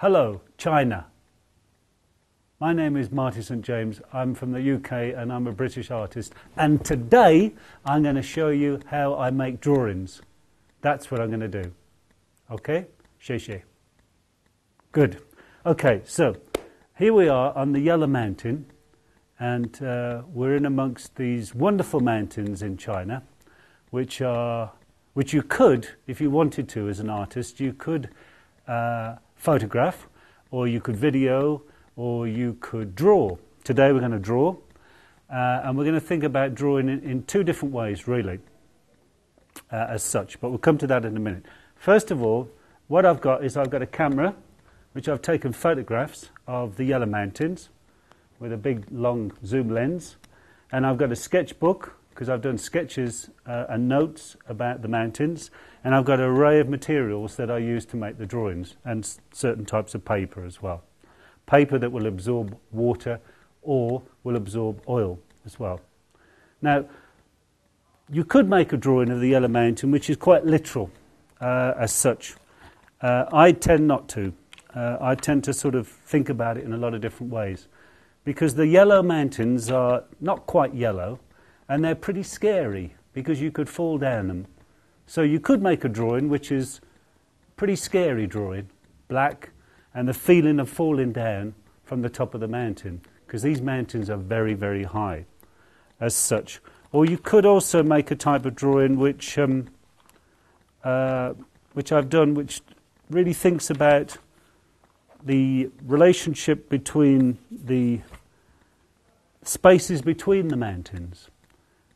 Hello, China. My name is Marty St James. I'm from the UK and I'm a British artist. And today I'm going to show you how I make drawings. That's what I'm going to do. Okay? Xie Good. Okay, so here we are on the Yellow Mountain, and uh, we're in amongst these wonderful mountains in China, which are which you could, if you wanted to, as an artist, you could uh, photograph, or you could video, or you could draw. Today we're going to draw, uh, and we're going to think about drawing in, in two different ways, really, uh, as such. But we'll come to that in a minute. First of all, what I've got is I've got a camera, which I've taken photographs of the Yellow Mountains with a big long zoom lens, and I've got a sketchbook because I've done sketches uh, and notes about the mountains, and I've got an array of materials that I use to make the drawings, and certain types of paper as well. Paper that will absorb water or will absorb oil as well. Now, you could make a drawing of the Yellow Mountain, which is quite literal uh, as such. Uh, I tend not to. Uh, I tend to sort of think about it in a lot of different ways. Because the yellow mountains are not quite yellow, and they're pretty scary because you could fall down them. So you could make a drawing which is pretty scary drawing, black, and the feeling of falling down from the top of the mountain, because these mountains are very, very high as such. Or you could also make a type of drawing which, um, uh, which I've done, which really thinks about the relationship between the spaces between the mountains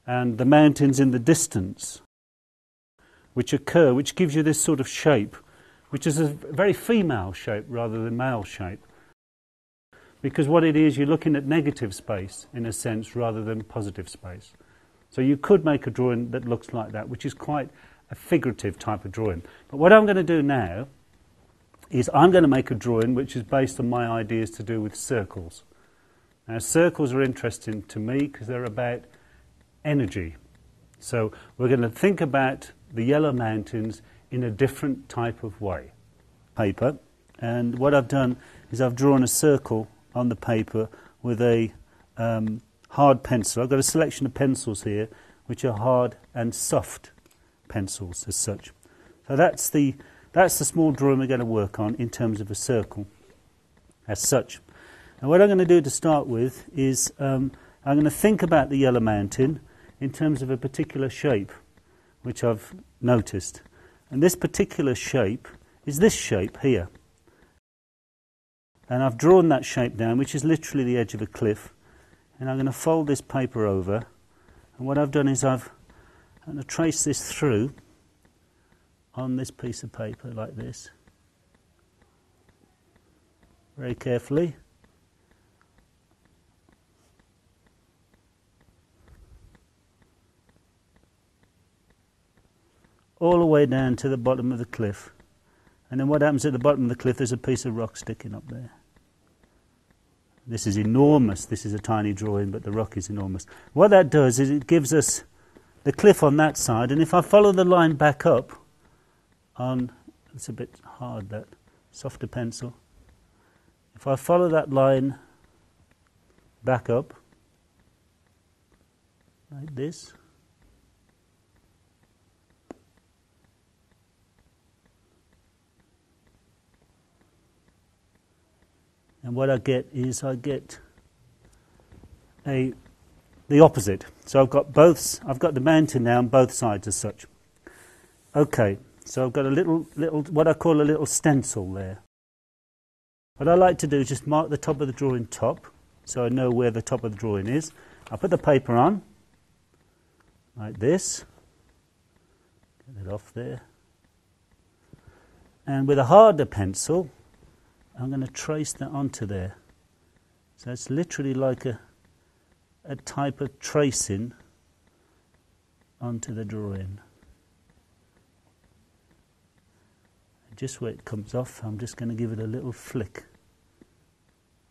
and the mountains in the distance, which occur, which gives you this sort of shape, which is a very female shape rather than male shape. Because what it is, you're looking at negative space in a sense rather than positive space. So you could make a drawing that looks like that, which is quite a figurative type of drawing. But what I'm going to do now is I'm going to make a drawing which is based on my ideas to do with circles. Now, circles are interesting to me because they're about energy. So we're going to think about the Yellow Mountains in a different type of way. Paper, and what I've done is I've drawn a circle on the paper with a um, hard pencil. I've got a selection of pencils here which are hard and soft pencils as such. So that's the that's the small drawing we're going to work on in terms of a circle as such. And what I'm going to do to start with is um, I'm going to think about the Yellow Mountain in terms of a particular shape which I've noticed. And this particular shape is this shape here. And I've drawn that shape down, which is literally the edge of a cliff. And I'm going to fold this paper over. And what I've done is I've I'm going to trace this through on this piece of paper like this. Very carefully. All the way down to the bottom of the cliff. And then what happens at the bottom of the cliff, there's a piece of rock sticking up there. This is enormous. This is a tiny drawing, but the rock is enormous. What that does is it gives us the cliff on that side, and if I follow the line back up on, it's a bit hard that, softer pencil. If I follow that line back up, like this, and what I get is I get a the opposite. So I've got both. I've got the mountain now on both sides as such. Okay, so I've got a little little what I call a little stencil there. What I like to do is just mark the top of the drawing top, so I know where the top of the drawing is. I put the paper on like this. Get it off there. And with a harder pencil, I'm going to trace that onto there. So it's literally like a, a type of tracing onto the drawing. Just where it comes off, I'm just going to give it a little flick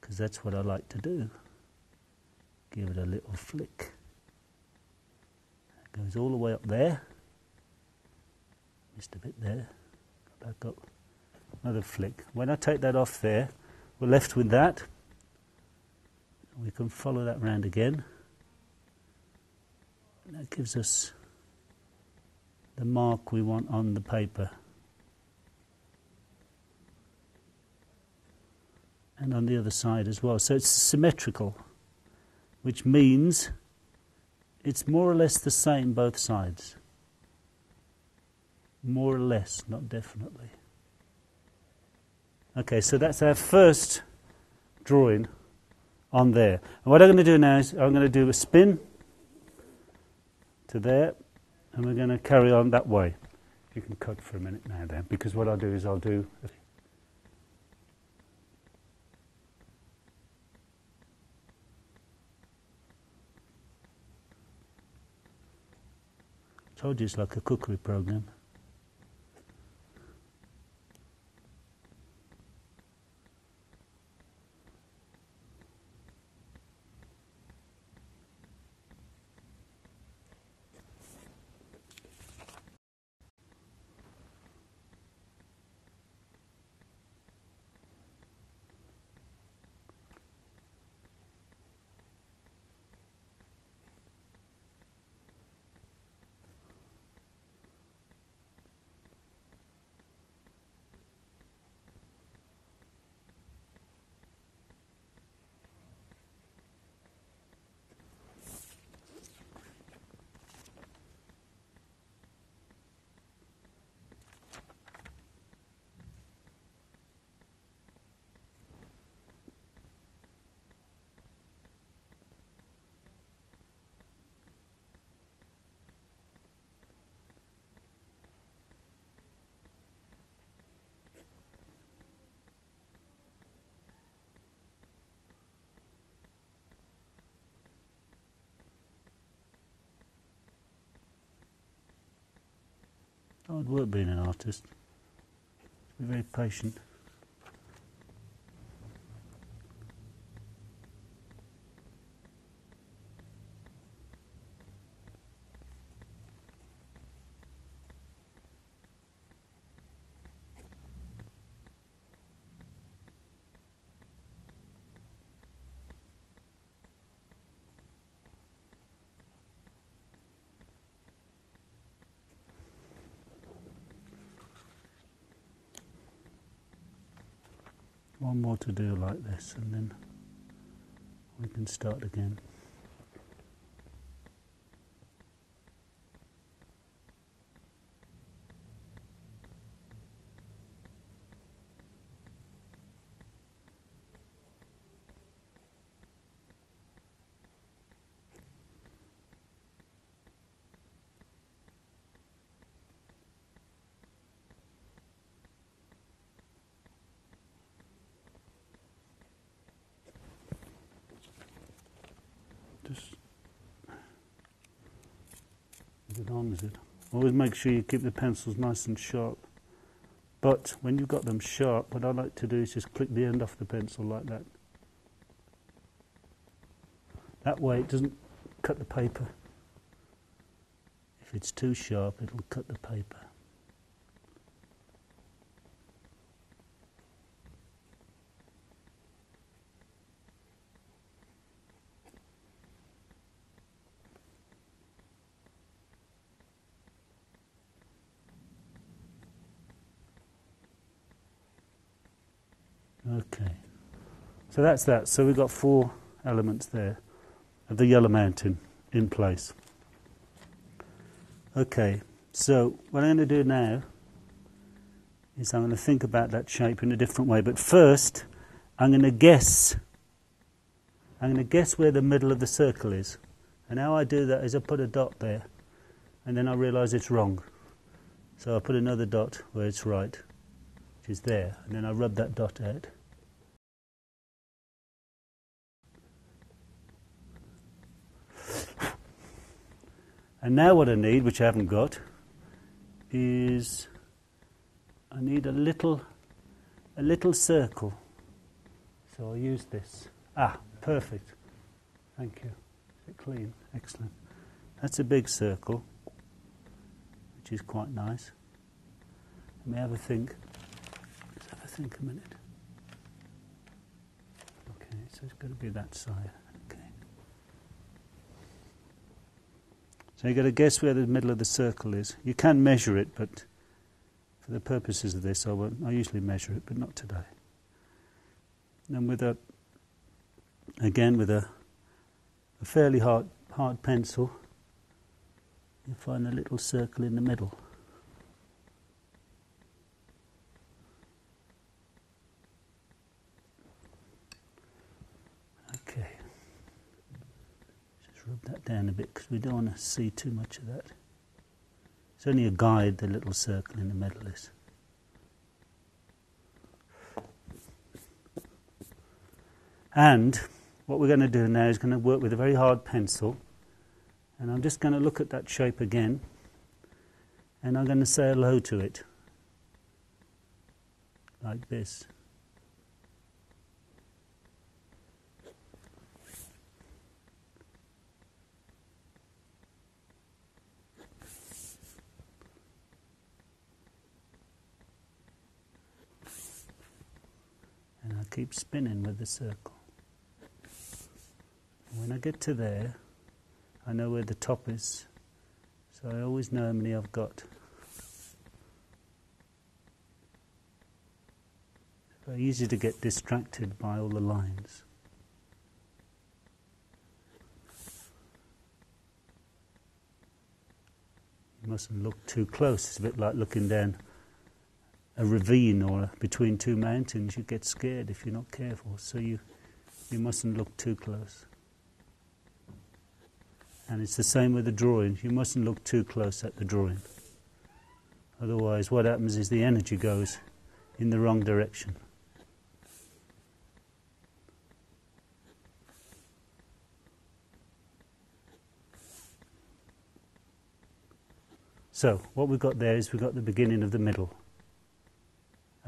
because that's what I like to do. Give it a little flick. It goes all the way up there. Just a bit there. Back up. Another flick. When I take that off there, we're left with that. We can follow that round again. That gives us the mark we want on the paper. And on the other side as well. So it's symmetrical, which means it's more or less the same both sides. More or less, not definitely. Okay, so that's our first drawing on there. And what I'm going to do now is I'm going to do a spin to there, and we're going to carry on that way. You can cut for a minute now then, because what I'll do is I'll do. Told you it's like a cookery program. Hard work being an artist. Be very patient. One more to do like this, and then we can start again. Just is it on, is it? Always make sure you keep the pencils nice and sharp. But when you've got them sharp, what I like to do is just click the end off the pencil like that. That way it doesn't cut the paper. If it's too sharp, it'll cut the paper. Okay. So that's that. So we've got four elements there of the Yellow Mountain in place. Okay, so what I'm going to do now is I'm going to think about that shape in a different way. But first, I'm going to guess. I'm going to guess where the middle of the circle is. And how I do that is I put a dot there, and then I realise it's wrong. So I put another dot where it's right, which is there, and then I rub that dot out. And now what I need, which I haven't got, is I need a little a little circle. So I'll use this. Ah, perfect. Thank you. Is it clean? Excellent. That's a big circle, which is quite nice. Let me have a think. Let's have a think a minute. Okay, so it's got to be that side. Okay. So you've got to guess where the middle of the circle is. You can measure it, but for the purposes of this, I, won't, I usually measure it, but not today. And with a, again, with a, a fairly hard, hard pencil, you find a little circle in the middle. Okay. Just rub that down a bit because we don't want to see too much of that. It's only a guide, the little circle in the middle is. And what we're going to do now is going to work with a very hard pencil. And I'm just going to look at that shape again. And I'm going to say hello to it. Like this. Keep spinning with the circle. When I get to there, I know where the top is, so I always know how many I've got. It's very easy to get distracted by all the lines. You mustn't look too close. It's a bit like looking down a ravine or between two mountains. You get scared if you're not careful. So you, you mustn't look too close. And it's the same with the drawing. You mustn't look too close at the drawing. Otherwise, what happens is the energy goes in the wrong direction. So, what we've got there is we've got the beginning of the middle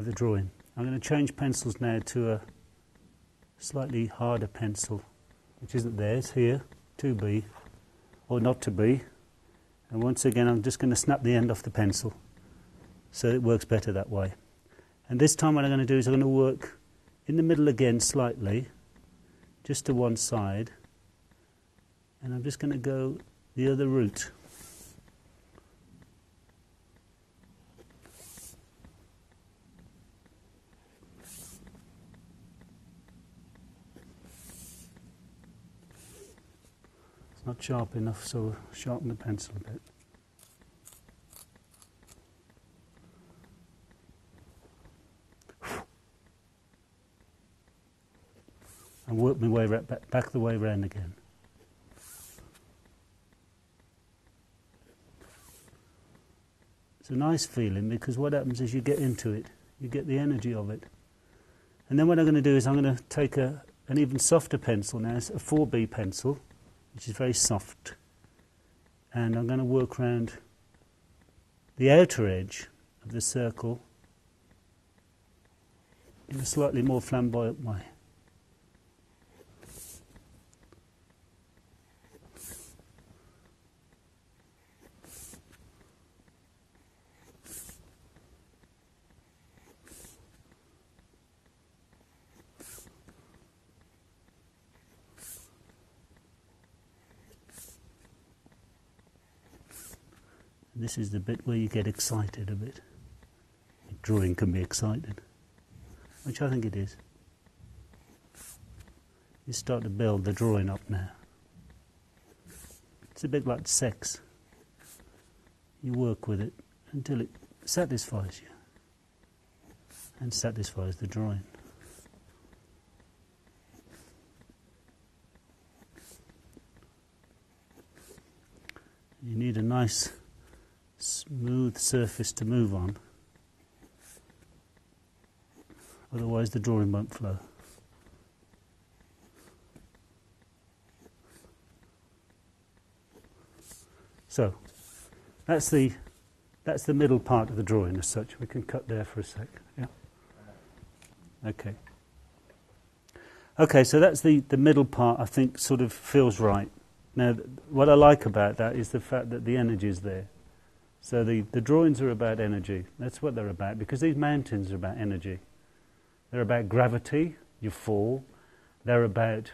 of the drawing. I'm going to change pencils now to a slightly harder pencil, which isn't there, it's here, 2B or not to be. And once again, I'm just going to snap the end off the pencil so it works better that way. And this time, what I'm going to do is I'm going to work in the middle again slightly, just to one side, and I'm just going to go the other route. It's not sharp enough, so sharpen the pencil a bit. And work my way back, back the way round again. It's a nice feeling because what happens is you get into it, you get the energy of it. And then what I'm going to do is I'm going to take a, an even softer pencil now, it's a 4B pencil which is very soft. And I'm going to work around the outer edge of the circle in a slightly more flamboyant way. This is the bit where you get excited a bit. Drawing can be excited, which I think it is. You start to build the drawing up now. It's a bit like sex. You work with it until it satisfies you and satisfies the drawing. You need a nice smooth surface to move on. Otherwise, the drawing won't flow. So, that's the that's the middle part of the drawing as such. We can cut there for a sec. Yeah. Okay. Okay, so that's the, the middle part. I think sort of feels right. Now, what I like about that is the fact that the energy is there. So the, the drawings are about energy. That's what they're about because these mountains are about energy. They're about gravity, you fall. They're about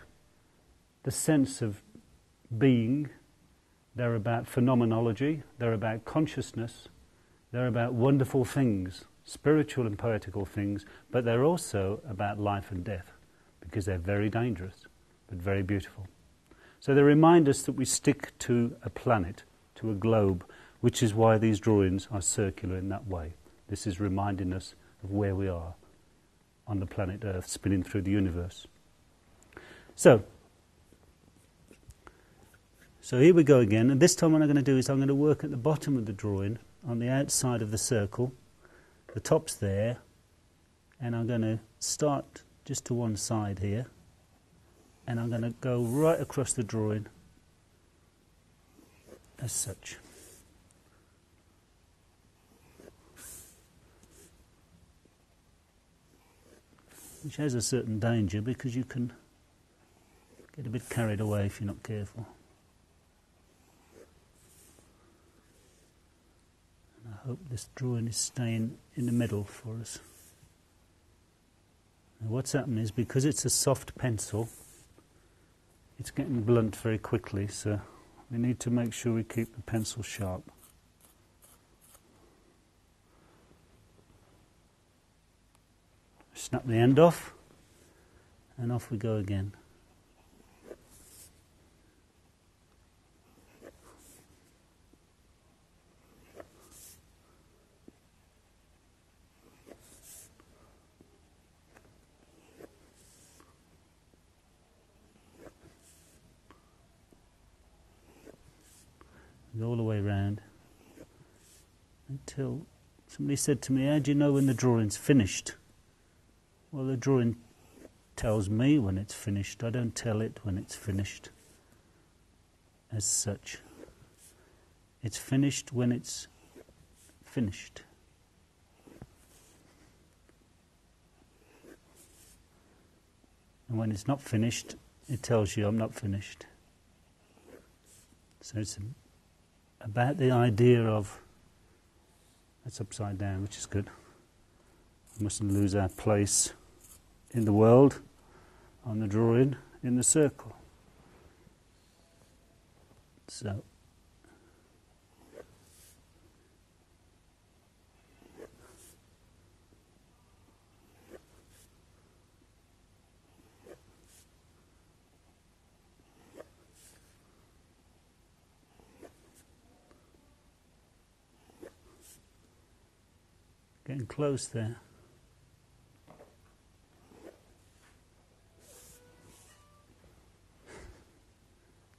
the sense of being. They're about phenomenology. They're about consciousness. They're about wonderful things, spiritual and poetical things, but they're also about life and death because they're very dangerous but very beautiful. So they remind us that we stick to a planet, to a globe, which is why these drawings are circular in that way. This is reminding us of where we are on the planet Earth, spinning through the universe. So, so here we go again, and this time what I'm going to do is I'm going to work at the bottom of the drawing on the outside of the circle. The top's there, and I'm going to start just to one side here, and I'm going to go right across the drawing as such. Which has a certain danger because you can get a bit carried away if you're not careful. And I hope this drawing is staying in the middle for us. Now what's happening is because it's a soft pencil, it's getting blunt very quickly, so we need to make sure we keep the pencil sharp. Snap the end off, and off we go again. all the way round until somebody said to me, How do you know when the drawing's finished? Well, the drawing tells me when it's finished. I don't tell it when it's finished as such. It's finished when it's finished. And when it's not finished, it tells you I'm not finished. So it's about the idea of that's upside down, which is good. We mustn't lose our place in the world on the drawing in the circle. So Getting close there.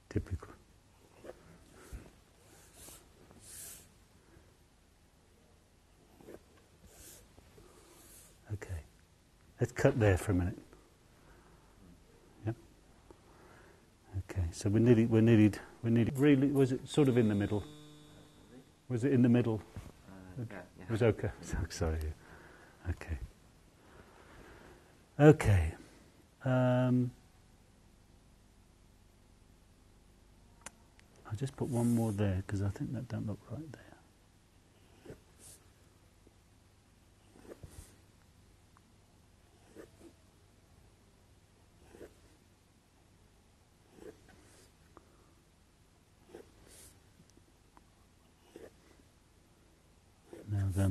Typical. Okay. Let's cut there for a minute. Yep. Okay, so we needed, we needed, we needed, really, was it sort of in the middle? Was it in the middle? Uh, yeah. It was okay. Sorry. Okay. Okay. Um, I'll just put one more there because I think that don't look right there.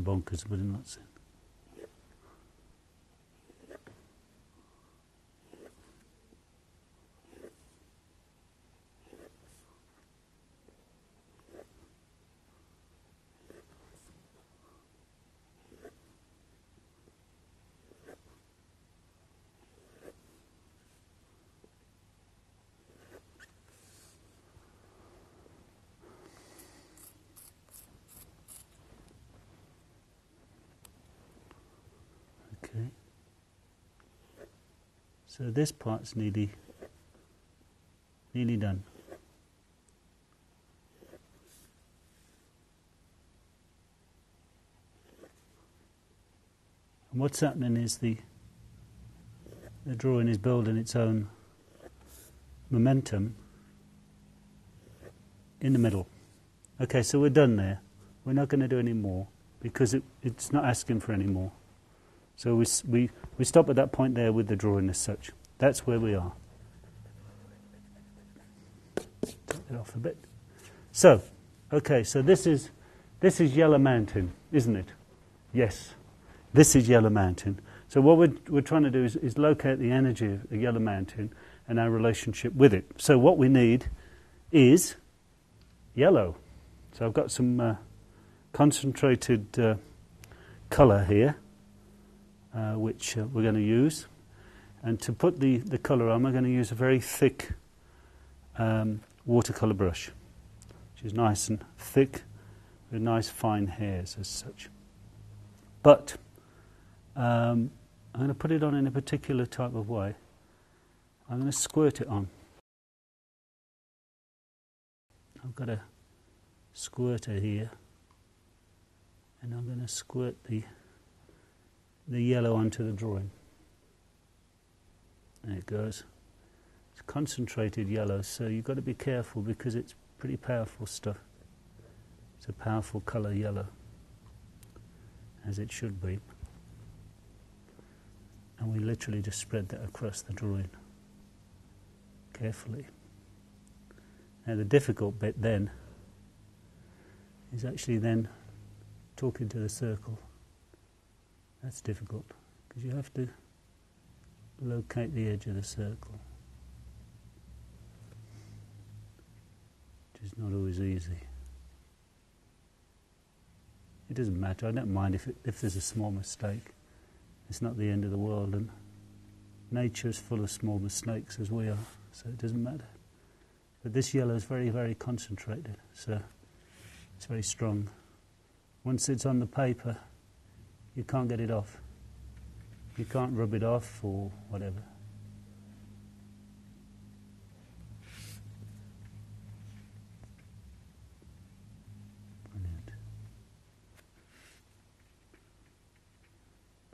Bonkers, but in that sense. So this part's nearly, nearly done. And what's happening is the the drawing is building its own momentum in the middle. Okay, so we're done there. We're not going to do any more because it, it's not asking for any more. So we, we, we stop at that point there with the drawing as such. That's where we are. Cut it off a bit. So, okay, so this is, this is Yellow Mountain, isn't it? Yes, this is Yellow Mountain. So what we're, we're trying to do is, is locate the energy of the Yellow Mountain and our relationship with it. So what we need is yellow. So I've got some uh, concentrated uh, colour here, uh, which uh, we're going to use. And to put the, the colour on, we're going to use a very thick um, watercolour brush, which is nice and thick with nice fine hairs as such. But um, I'm going to put it on in a particular type of way. I'm going to squirt it on. I've got a squirter here and I'm going to squirt the the yellow onto the drawing. There it goes. It's concentrated yellow, so you've got to be careful because it's pretty powerful stuff. It's a powerful colour yellow, as it should be. And we literally just spread that across the drawing carefully. Now, the difficult bit then is actually then talking to the circle. That's difficult because you have to locate the edge of the circle, which is not always easy. It doesn't matter. I don't mind if, it, if there's a small mistake. It's not the end of the world, and nature is full of small mistakes as we are, so it doesn't matter. But this yellow is very, very concentrated, so it's very strong. Once it's on the paper, you can't get it off. You can't rub it off or whatever. Brilliant.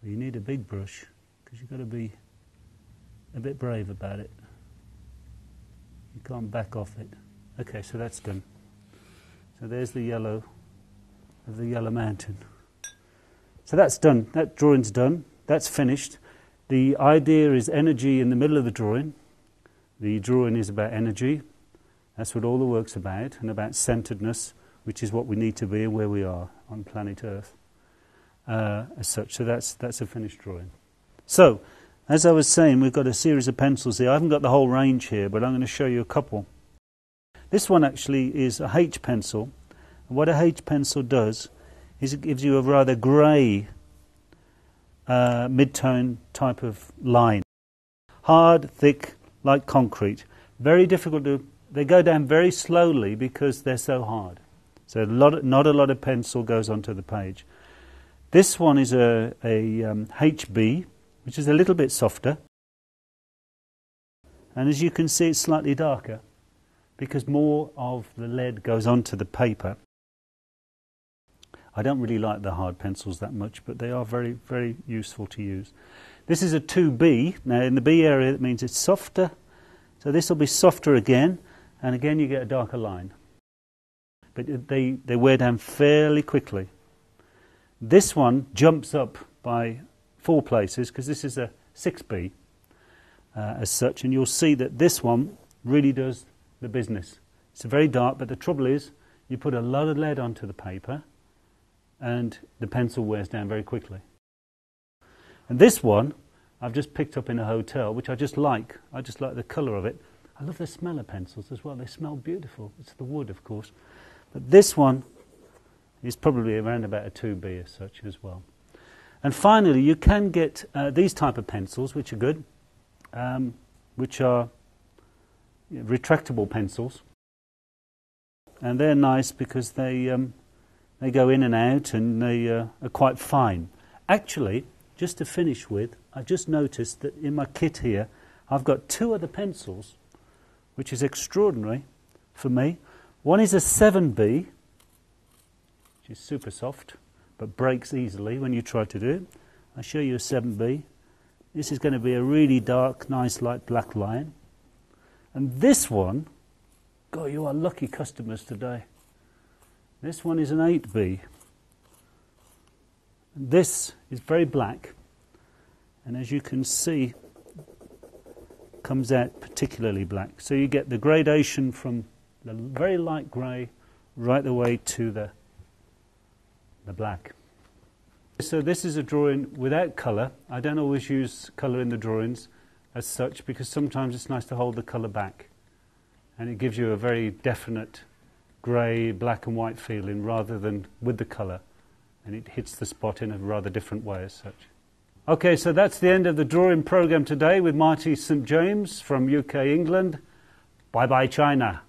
But you need a big brush because you've got to be a bit brave about it. You can't back off it. Okay, so that's done. So there's the yellow of the Yellow Mountain. So that's done. That drawing's done. That's finished. The idea is energy in the middle of the drawing. The drawing is about energy. That's what all the work's about, and about centeredness, which is what we need to be and where we are on planet Earth uh, as such. So that's, that's a finished drawing. So, as I was saying, we've got a series of pencils here. I haven't got the whole range here, but I'm going to show you a couple. This one actually is a H pencil. And what a H pencil does it gives you a rather grey uh, mid-tone type of line. Hard, thick, like concrete. Very difficult to... They go down very slowly because they're so hard. So a lot not a lot of pencil goes onto the page. This one is a, a um, HB, which is a little bit softer. And as you can see, it's slightly darker because more of the lead goes onto the paper. I don't really like the hard pencils that much, but they are very, very useful to use. This is a 2B. Now, in the B area, that means it's softer. So this will be softer again, and again you get a darker line. But they, they wear down fairly quickly. This one jumps up by four places because this is a 6B uh, as such, and you'll see that this one really does the business. It's very dark, but the trouble is you put a lot of lead onto the paper and the pencil wears down very quickly. And this one I've just picked up in a hotel, which I just like. I just like the colour of it. I love the smell of pencils as well. They smell beautiful. It's the wood, of course. But this one is probably around about a 2B as such as well. And finally, you can get uh, these type of pencils, which are good, um, which are retractable pencils. And they're nice because they, um, they go in and out and they uh, are quite fine. Actually, just to finish with, I just noticed that in my kit here, I've got two other pencils, which is extraordinary for me. One is a 7B, which is super soft but breaks easily when you try to do it. I'll show you a 7B. This is going to be a really dark, nice light black line. And this one, God, you are lucky customers today. This one is an 8B. This is very black, And as you can see, comes out particularly black. So you get the gradation from the very light grey right the way to the, the black. So this is a drawing without colour. I don't always use colour in the drawings as such because sometimes it's nice to hold the colour back and it gives you a very definite grey, black and white feeling rather than with the colour and it hits the spot in a rather different way as such. Okay, so that's the end of the drawing program today with Marty St James from UK, England. Bye bye, China.